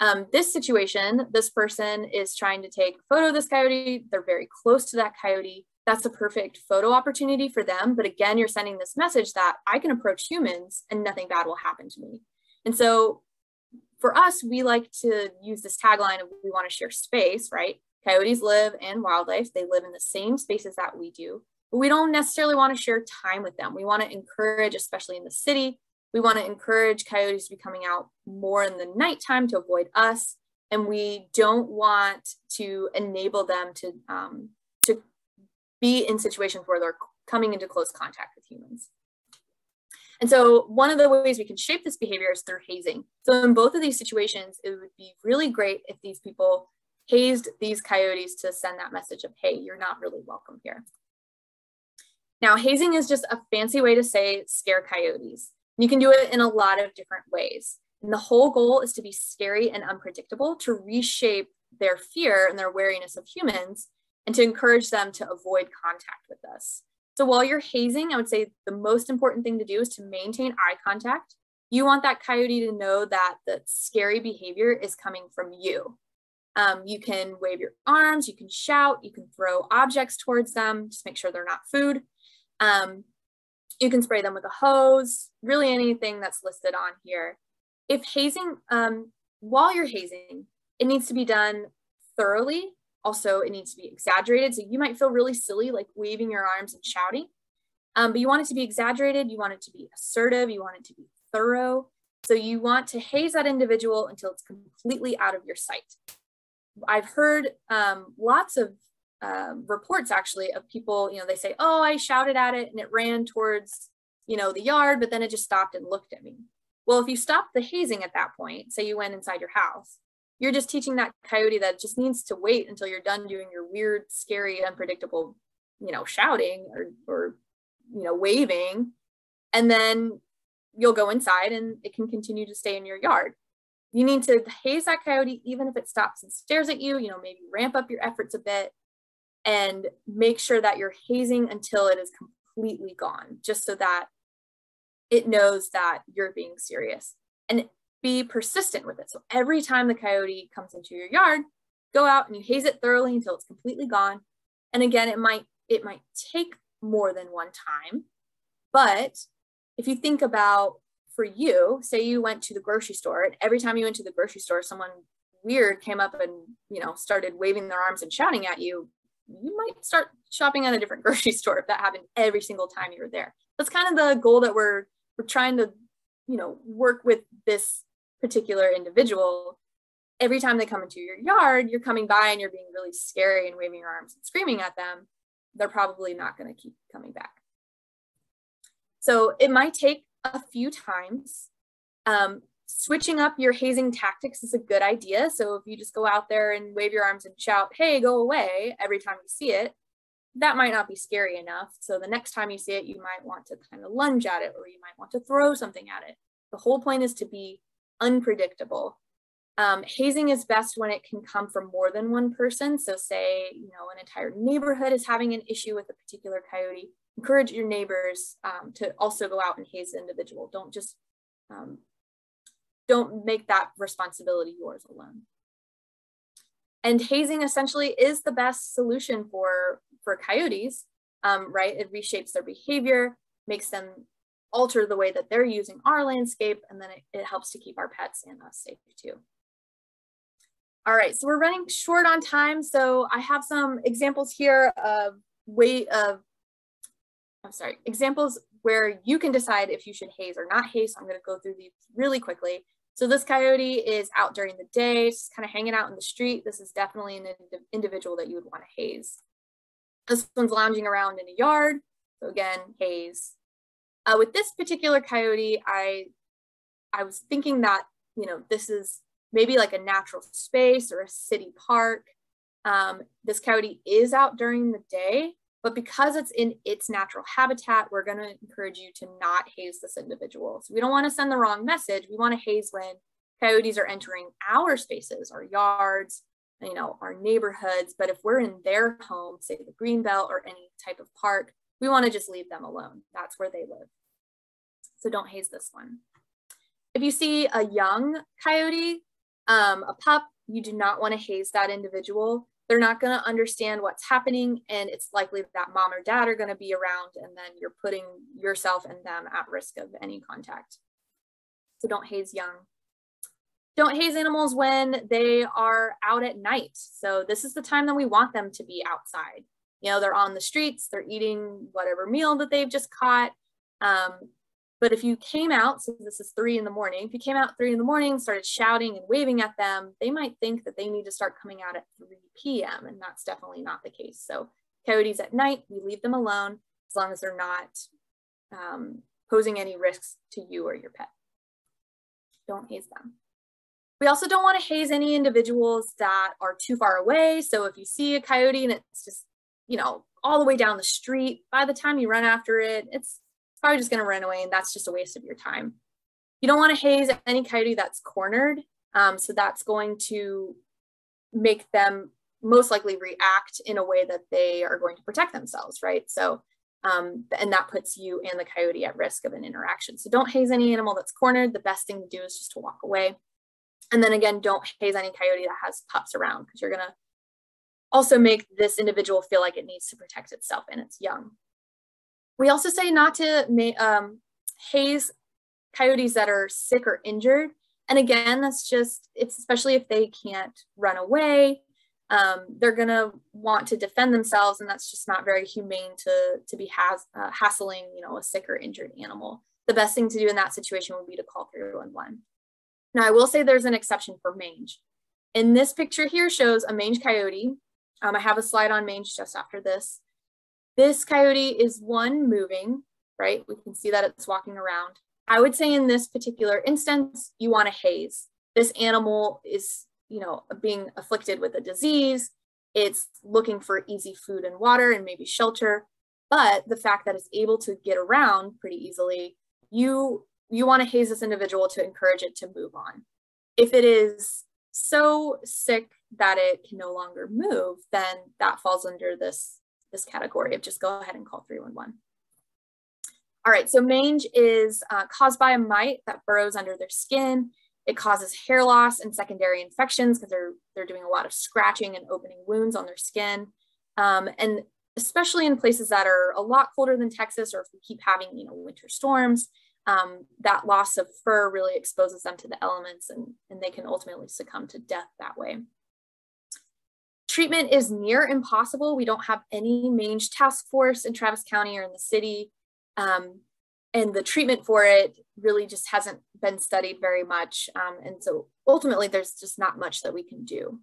Um, this situation, this person is trying to take a photo of this coyote. They're very close to that coyote that's a perfect photo opportunity for them. But again, you're sending this message that I can approach humans and nothing bad will happen to me. And so for us, we like to use this tagline of we want to share space, right? Coyotes live and wildlife, they live in the same spaces that we do, but we don't necessarily want to share time with them. We want to encourage, especially in the city, we want to encourage coyotes to be coming out more in the nighttime to avoid us. And we don't want to enable them to um, be in situations where they're coming into close contact with humans. And so one of the ways we can shape this behavior is through hazing. So in both of these situations, it would be really great if these people hazed these coyotes to send that message of, hey, you're not really welcome here. Now, hazing is just a fancy way to say scare coyotes. You can do it in a lot of different ways. And the whole goal is to be scary and unpredictable to reshape their fear and their wariness of humans and to encourage them to avoid contact with us. So while you're hazing, I would say the most important thing to do is to maintain eye contact. You want that coyote to know that the scary behavior is coming from you. Um, you can wave your arms, you can shout, you can throw objects towards them, just make sure they're not food. Um, you can spray them with a hose, really anything that's listed on here. If hazing, um, while you're hazing, it needs to be done thoroughly also, it needs to be exaggerated. So you might feel really silly, like waving your arms and shouting, um, but you want it to be exaggerated. You want it to be assertive. You want it to be thorough. So you want to haze that individual until it's completely out of your sight. I've heard um, lots of uh, reports actually of people, you know, they say, oh, I shouted at it and it ran towards, you know, the yard, but then it just stopped and looked at me. Well, if you stop the hazing at that point, say you went inside your house, you're just teaching that coyote that just needs to wait until you're done doing your weird, scary, unpredictable, you know, shouting or, or you know, waving. And then you'll go inside and it can continue to stay in your yard. You need to haze that coyote even if it stops and stares at you, you know, maybe ramp up your efforts a bit and make sure that you're hazing until it is completely gone, just so that it knows that you're being serious and be persistent with it. So every time the coyote comes into your yard, go out and you haze it thoroughly until it's completely gone. And again, it might it might take more than one time, but if you think about for you, say you went to the grocery store and every time you went to the grocery store, someone weird came up and you know started waving their arms and shouting at you, you might start shopping at a different grocery store if that happened every single time you were there. That's kind of the goal that we're we're trying to, you know, work with this particular individual. Every time they come into your yard, you're coming by and you're being really scary and waving your arms and screaming at them. They're probably not going to keep coming back. So it might take a few times. Um, switching up your hazing tactics is a good idea. So if you just go out there and wave your arms and shout, hey, go away every time you see it, that might not be scary enough. So the next time you see it, you might want to kind of lunge at it or you might want to throw something at it. The whole point is to be unpredictable. Um, hazing is best when it can come from more than one person. So say, you know, an entire neighborhood is having an issue with a particular coyote, encourage your neighbors um, to also go out and haze the individual. Don't just, um, don't make that responsibility yours alone. And hazing essentially is the best solution for, for coyotes, um, right? It reshapes their behavior, makes them alter the way that they're using our landscape, and then it, it helps to keep our pets and us safe too. All right, so we're running short on time. So I have some examples here of way of, I'm sorry, examples where you can decide if you should haze or not haze. So I'm gonna go through these really quickly. So this coyote is out during the day, just kind of hanging out in the street. This is definitely an ind individual that you would want to haze. This one's lounging around in a yard. So again, haze. Uh, with this particular coyote, I, I was thinking that, you know, this is maybe like a natural space or a city park. Um, this coyote is out during the day, but because it's in its natural habitat, we're going to encourage you to not haze this individual. So we don't want to send the wrong message. We want to haze when coyotes are entering our spaces, our yards, you know, our neighborhoods. But if we're in their home, say the green belt or any type of park, we want to just leave them alone. That's where they live. So don't haze this one. If you see a young coyote, um, a pup, you do not want to haze that individual they're not going to understand what's happening and it's likely that mom or dad are going to be around and then you're putting yourself and them at risk of any contact so don't haze young don't haze animals when they are out at night so this is the time that we want them to be outside you know they're on the streets they're eating whatever meal that they've just caught um, but if you came out, so this is three in the morning, if you came out three in the morning, started shouting and waving at them, they might think that they need to start coming out at 3 p.m. And that's definitely not the case. So coyotes at night, we leave them alone as long as they're not um, posing any risks to you or your pet. Don't haze them. We also don't want to haze any individuals that are too far away. So if you see a coyote and it's just, you know, all the way down the street, by the time you run after it, it's probably just going to run away and that's just a waste of your time. You don't want to haze any coyote that's cornered. Um, so that's going to make them most likely react in a way that they are going to protect themselves, right? So, um, and that puts you and the coyote at risk of an interaction. So don't haze any animal that's cornered. The best thing to do is just to walk away. And then again, don't haze any coyote that has pups around because you're going to also make this individual feel like it needs to protect itself and it's young. We also say not to um, haze coyotes that are sick or injured. And again, that's just, it's especially if they can't run away, um, they're gonna want to defend themselves and that's just not very humane to, to be has, uh, hassling, you know, a sick or injured animal. The best thing to do in that situation would be to call 311. Now I will say there's an exception for mange. In this picture here shows a mange coyote. Um, I have a slide on mange just after this. This coyote is one moving, right? We can see that it's walking around. I would say in this particular instance, you want to haze. This animal is, you know, being afflicted with a disease. It's looking for easy food and water and maybe shelter. But the fact that it's able to get around pretty easily, you you want to haze this individual to encourage it to move on. If it is so sick that it can no longer move, then that falls under this, this category of just go ahead and call 311. All right, so mange is uh, caused by a mite that burrows under their skin. It causes hair loss and secondary infections because they're, they're doing a lot of scratching and opening wounds on their skin. Um, and especially in places that are a lot colder than Texas, or if we keep having, you know, winter storms, um, that loss of fur really exposes them to the elements and, and they can ultimately succumb to death that way. Treatment is near impossible. We don't have any mange task force in Travis County or in the city. Um, and the treatment for it really just hasn't been studied very much. Um, and so ultimately there's just not much that we can do.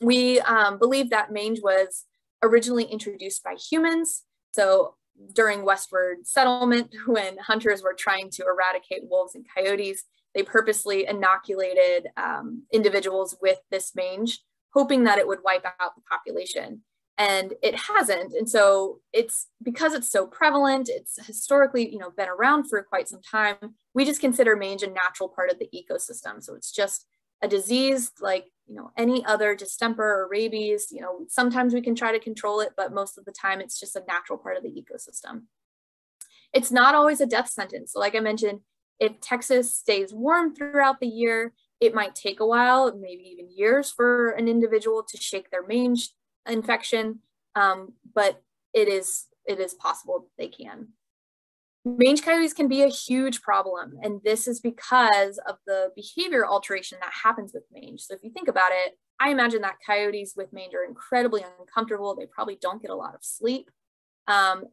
We um, believe that mange was originally introduced by humans. So during westward settlement, when hunters were trying to eradicate wolves and coyotes, they purposely inoculated um, individuals with this mange, hoping that it would wipe out the population. And it hasn't. And so it's because it's so prevalent, it's historically, you know, been around for quite some time. We just consider mange a natural part of the ecosystem. So it's just a disease like you know any other distemper or rabies you know sometimes we can try to control it but most of the time it's just a natural part of the ecosystem. It's not always a death sentence. So like i mentioned if texas stays warm throughout the year it might take a while maybe even years for an individual to shake their mange infection um, but it is it is possible they can mange coyotes can be a huge problem. And this is because of the behavior alteration that happens with mange. So if you think about it, I imagine that coyotes with mange are incredibly uncomfortable. They probably don't get a lot of sleep. Um,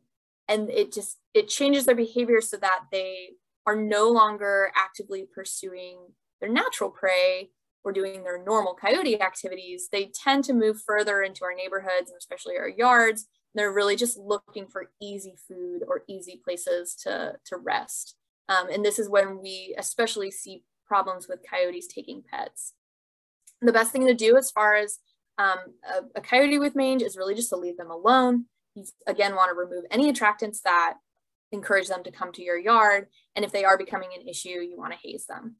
and it just, it changes their behavior so that they are no longer actively pursuing their natural prey or doing their normal coyote activities. They tend to move further into our neighborhoods and especially our yards they're really just looking for easy food or easy places to, to rest. Um, and this is when we especially see problems with coyotes taking pets. The best thing to do as far as um, a, a, coyote with mange is really just to leave them alone. You again want to remove any attractants that encourage them to come to your yard. And if they are becoming an issue, you want to haze them.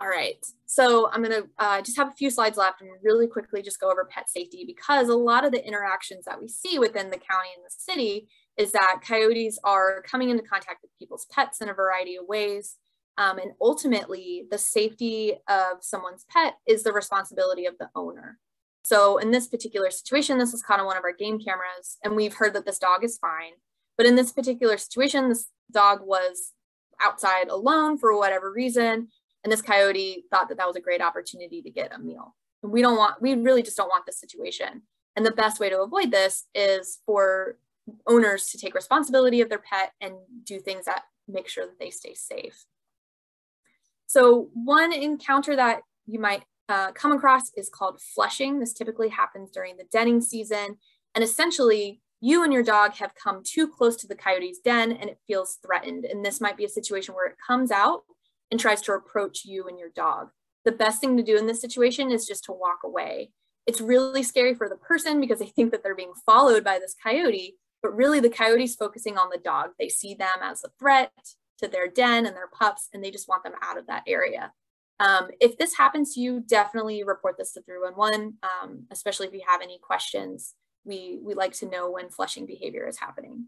All right, so I'm gonna uh, just have a few slides left and really quickly just go over pet safety because a lot of the interactions that we see within the county and the city is that coyotes are coming into contact with people's pets in a variety of ways. Um, and ultimately, the safety of someone's pet is the responsibility of the owner. So in this particular situation, this is kind of one of our game cameras, and we've heard that this dog is fine. But in this particular situation, this dog was outside alone for whatever reason and this coyote thought that that was a great opportunity to get a meal. And we don't want, we really just don't want this situation. And the best way to avoid this is for owners to take responsibility of their pet and do things that make sure that they stay safe. So one encounter that you might uh, come across is called flushing. This typically happens during the denning season. And essentially you and your dog have come too close to the coyote's den and it feels threatened. And this might be a situation where it comes out and tries to approach you and your dog. The best thing to do in this situation is just to walk away. It's really scary for the person because they think that they're being followed by this coyote, but really the coyote's focusing on the dog. They see them as a threat to their den and their pups, and they just want them out of that area. Um, if this happens to you, definitely report this to 311, um, especially if you have any questions. We, we like to know when flushing behavior is happening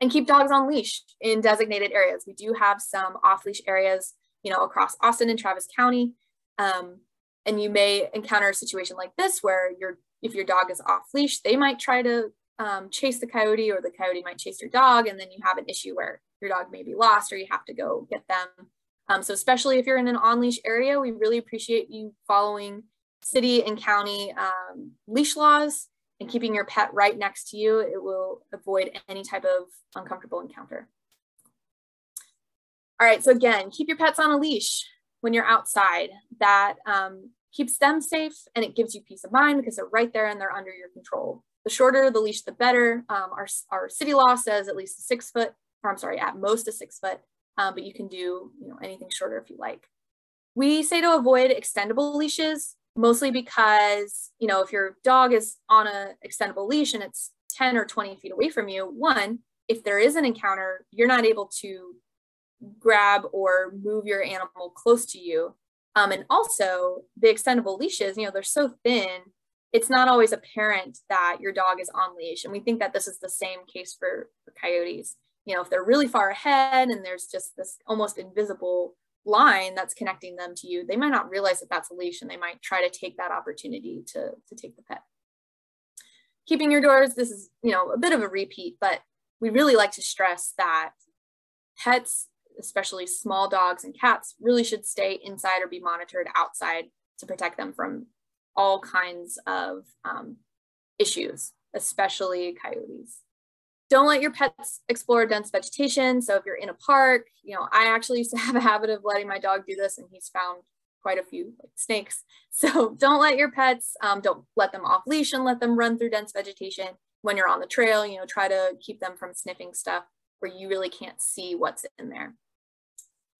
and keep dogs on leash in designated areas. We do have some off leash areas, you know, across Austin and Travis County. Um, and you may encounter a situation like this where your if your dog is off leash, they might try to um, chase the coyote or the coyote might chase your dog. And then you have an issue where your dog may be lost or you have to go get them. Um, so especially if you're in an on leash area, we really appreciate you following city and county um, leash laws and keeping your pet right next to you, it will avoid any type of uncomfortable encounter. All right, so again, keep your pets on a leash when you're outside. That um, keeps them safe and it gives you peace of mind because they're right there and they're under your control. The shorter the leash, the better. Um, our, our city law says at least a six foot, or I'm sorry, at most a six foot, um, but you can do you know anything shorter if you like. We say to avoid extendable leashes mostly because, you know, if your dog is on a extendable leash and it's 10 or 20 feet away from you, one, if there is an encounter, you're not able to grab or move your animal close to you. Um, and also the extendable leashes, you know, they're so thin, it's not always apparent that your dog is on leash. And we think that this is the same case for, for coyotes. You know, if they're really far ahead and there's just this almost invisible line that's connecting them to you, they might not realize that that's a leash and they might try to take that opportunity to, to take the pet. Keeping your doors, this is, you know, a bit of a repeat, but we really like to stress that pets, especially small dogs and cats, really should stay inside or be monitored outside to protect them from all kinds of um, issues, especially coyotes. Don't let your pets explore dense vegetation. So if you're in a park, you know, I actually used to have a habit of letting my dog do this and he's found quite a few like snakes. So don't let your pets, um, don't let them off leash and let them run through dense vegetation. When you're on the trail, you know, try to keep them from sniffing stuff where you really can't see what's in there.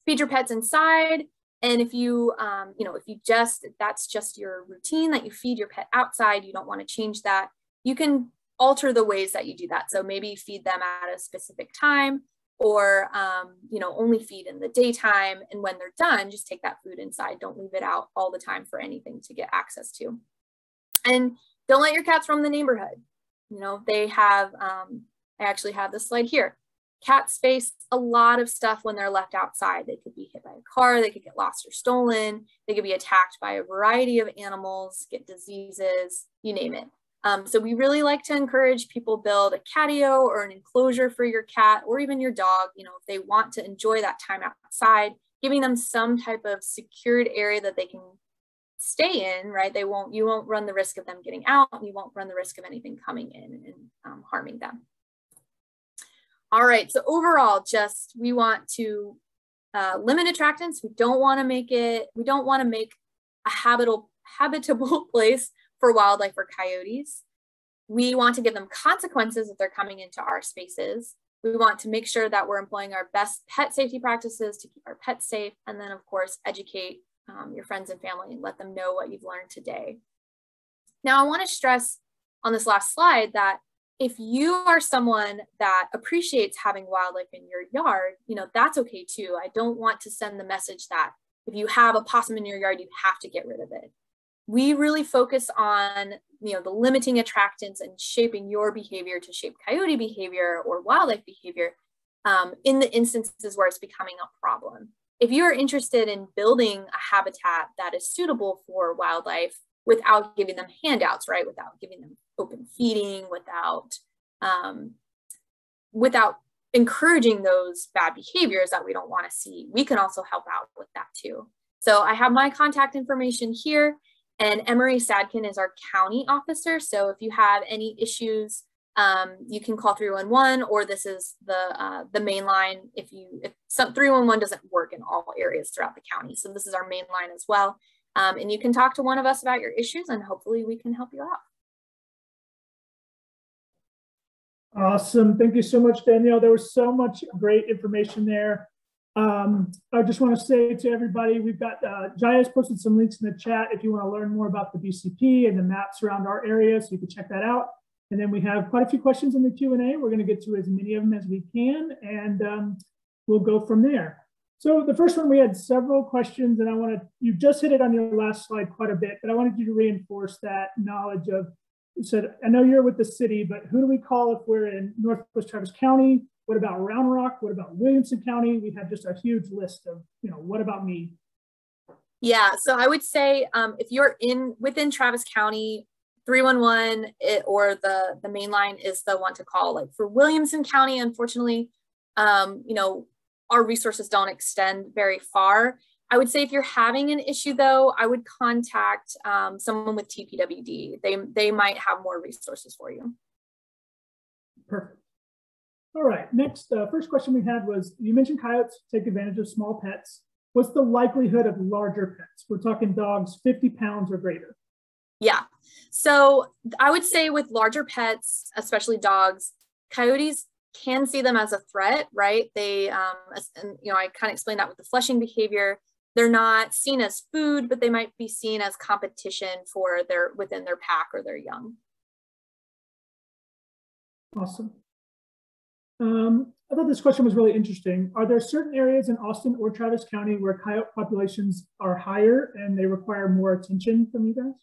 Feed your pets inside. And if you, um, you know, if you just, that's just your routine that you feed your pet outside, you don't want to change that, you can alter the ways that you do that. So maybe feed them at a specific time or, um, you know, only feed in the daytime. And when they're done, just take that food inside. Don't leave it out all the time for anything to get access to. And don't let your cats roam the neighborhood. You know, they have, um, I actually have this slide here. Cats face a lot of stuff when they're left outside. They could be hit by a car, they could get lost or stolen, they could be attacked by a variety of animals, get diseases, you name it. Um, so we really like to encourage people build a catio or an enclosure for your cat or even your dog, you know, if they want to enjoy that time outside, giving them some type of secured area that they can stay in, right? They won't, you won't run the risk of them getting out and you won't run the risk of anything coming in and um, harming them. All right, so overall, just we want to uh, limit attractants. We don't want to make it, we don't want to make a habitable, habitable place for wildlife or coyotes. We want to give them consequences if they're coming into our spaces. We want to make sure that we're employing our best pet safety practices to keep our pets safe. And then of course, educate um, your friends and family and let them know what you've learned today. Now I wanna stress on this last slide that if you are someone that appreciates having wildlife in your yard, you know, that's okay too. I don't want to send the message that if you have a possum in your yard, you have to get rid of it. We really focus on, you know, the limiting attractants and shaping your behavior to shape coyote behavior or wildlife behavior um, in the instances where it's becoming a problem. If you are interested in building a habitat that is suitable for wildlife without giving them handouts, right? Without giving them open feeding, without um, without encouraging those bad behaviors that we don't want to see. We can also help out with that too. So I have my contact information here and Emery Sadkin is our county officer. So if you have any issues, um, you can call 311 or this is the uh, the main line if you if some 311 doesn't work in all areas throughout the county. So this is our main line as well. Um, and you can talk to one of us about your issues and hopefully we can help you out. Awesome. Thank you so much, Danielle. There was so much great information there. Um, I just want to say to everybody, we've got, uh, Jaya's posted some links in the chat if you want to learn more about the BCP and the maps around our area, so you can check that out. And then we have quite a few questions in the Q&A. We're going to get to as many of them as we can, and um, we'll go from there. So the first one, we had several questions, and I want to, you just hit it on your last slide quite a bit, but I wanted you to reinforce that knowledge of you said, I know you're with the city, but who do we call if we're in Northwest Travis County? What about Round Rock? What about Williamson County? We have just a huge list of, you know, what about me? Yeah, so I would say um, if you're in within Travis County, 311 it, or the the main line is the one to call. Like for Williamson County, unfortunately, um, you know, our resources don't extend very far. I would say if you're having an issue though, I would contact um, someone with TPWD. They, they might have more resources for you. Perfect. All right, next, uh, first question we had was, you mentioned coyotes take advantage of small pets. What's the likelihood of larger pets? We're talking dogs 50 pounds or greater. Yeah, so I would say with larger pets, especially dogs, coyotes can see them as a threat, right? They, um, you know, I kind of explained that with the flushing behavior they're not seen as food, but they might be seen as competition for their within their pack or their young. Awesome. Um, I thought this question was really interesting. Are there certain areas in Austin or Travis County where coyote populations are higher and they require more attention from you guys?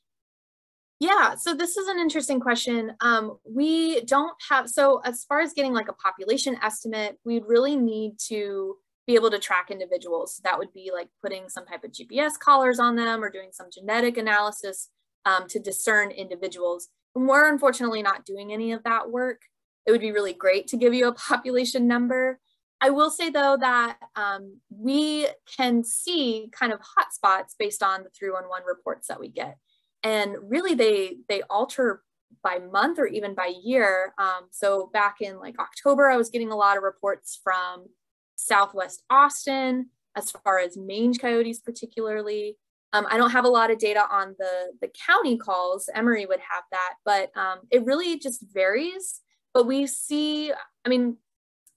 Yeah, so this is an interesting question. Um, we don't have, so as far as getting like a population estimate, we'd really need to be able to track individuals. That would be like putting some type of GPS collars on them or doing some genetic analysis um, to discern individuals. And we're unfortunately not doing any of that work. It would be really great to give you a population number. I will say though that um, we can see kind of hotspots based on the 311 reports that we get. And really they, they alter by month or even by year. Um, so back in like October, I was getting a lot of reports from Southwest Austin, as far as mange coyotes particularly. Um, I don't have a lot of data on the, the county calls. Emory would have that, but um, it really just varies. But we see, I mean,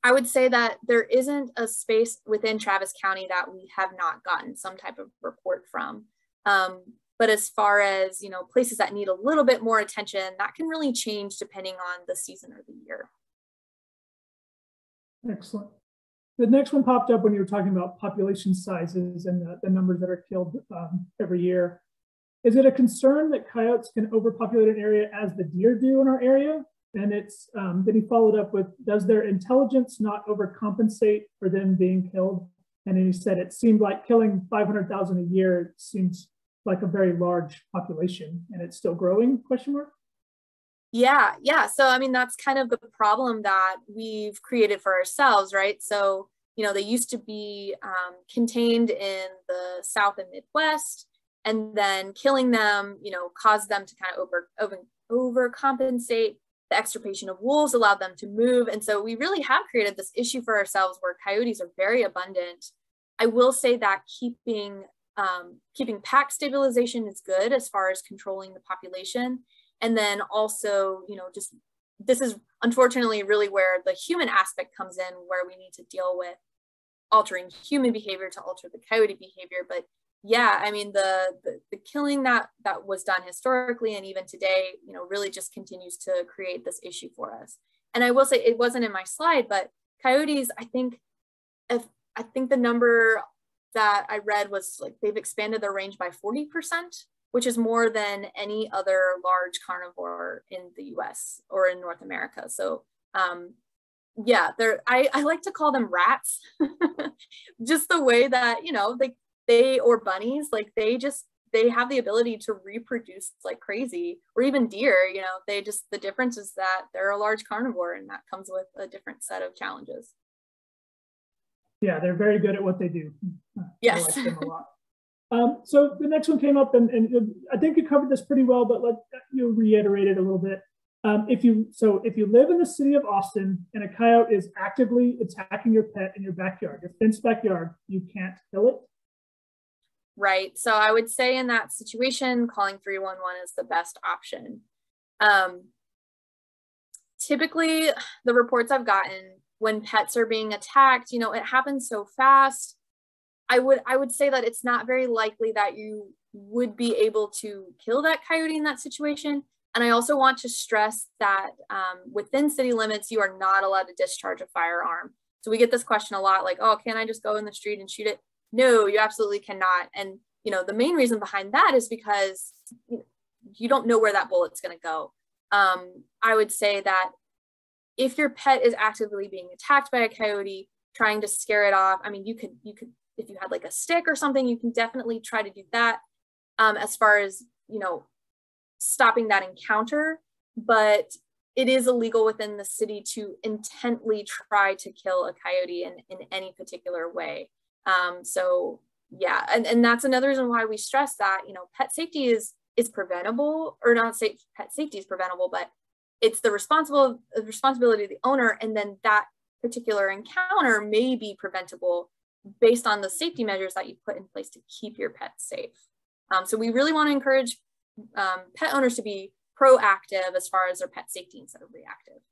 I would say that there isn't a space within Travis County that we have not gotten some type of report from. Um, but as far as, you know, places that need a little bit more attention, that can really change depending on the season or the year. Excellent. The next one popped up when you were talking about population sizes and the, the numbers that are killed um, every year. Is it a concern that coyotes can overpopulate an area as the deer do in our area? And it's um, then he followed up with, does their intelligence not overcompensate for them being killed? And he said it seemed like killing 500,000 a year seems like a very large population and it's still growing, question mark? Yeah, yeah. So, I mean, that's kind of the problem that we've created for ourselves, right? So, you know, they used to be um, contained in the South and Midwest, and then killing them, you know, caused them to kind of over, over overcompensate. The extirpation of wolves allowed them to move. And so we really have created this issue for ourselves where coyotes are very abundant. I will say that keeping um, keeping pack stabilization is good as far as controlling the population. And then also, you know, just this is unfortunately really where the human aspect comes in, where we need to deal with altering human behavior to alter the coyote behavior. But yeah, I mean, the, the, the killing that that was done historically and even today, you know, really just continues to create this issue for us. And I will say it wasn't in my slide, but coyotes, I think, if I think the number that I read was like they've expanded their range by 40% which is more than any other large carnivore in the US or in North America. So um, yeah, they're, I, I like to call them rats, just the way that, you know, they, they, or bunnies, like they just, they have the ability to reproduce like crazy or even deer, you know, they just, the difference is that they're a large carnivore and that comes with a different set of challenges. Yeah, they're very good at what they do. Yes. Like um, so the next one came up, and, and, I think you covered this pretty well, but let you reiterate it a little bit. Um, if you so if you live in the city of Austin and a coyote is actively attacking your pet in your backyard, your fenced backyard, you can't kill it. Right. So I would say in that situation, calling 311 is the best option. Um, typically, the reports I've gotten when pets are being attacked, you know, it happens so fast I would I would say that it's not very likely that you would be able to kill that coyote in that situation. And I also want to stress that um, within city limits, you are not allowed to discharge a firearm. So we get this question a lot, like, oh, can I just go in the street and shoot it? No, you absolutely cannot. And you know, the main reason behind that is because you don't know where that bullet's going to go. Um, I would say that if your pet is actively being attacked by a coyote, trying to scare it off, I mean, you could you could if you had like a stick or something, you can definitely try to do that um, as far as, you know, stopping that encounter. But it is illegal within the city to intently try to kill a coyote in, in any particular way. Um, so yeah, and, and that's another reason why we stress that, you know, pet safety is is preventable or not safe pet safety is preventable, but it's the responsible the responsibility of the owner. And then that particular encounter may be preventable based on the safety measures that you put in place to keep your pet safe. Um, so we really want to encourage um, pet owners to be proactive as far as their pet safety instead of reactive.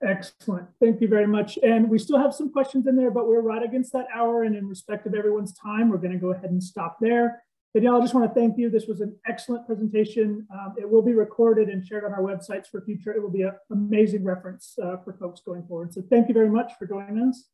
Excellent. Thank you very much. And we still have some questions in there, but we're right against that hour. And in respect of everyone's time, we're going to go ahead and stop there. Danielle, I just want to thank you. This was an excellent presentation. Um, it will be recorded and shared on our websites for future. It will be an amazing reference uh, for folks going forward. So thank you very much for joining us.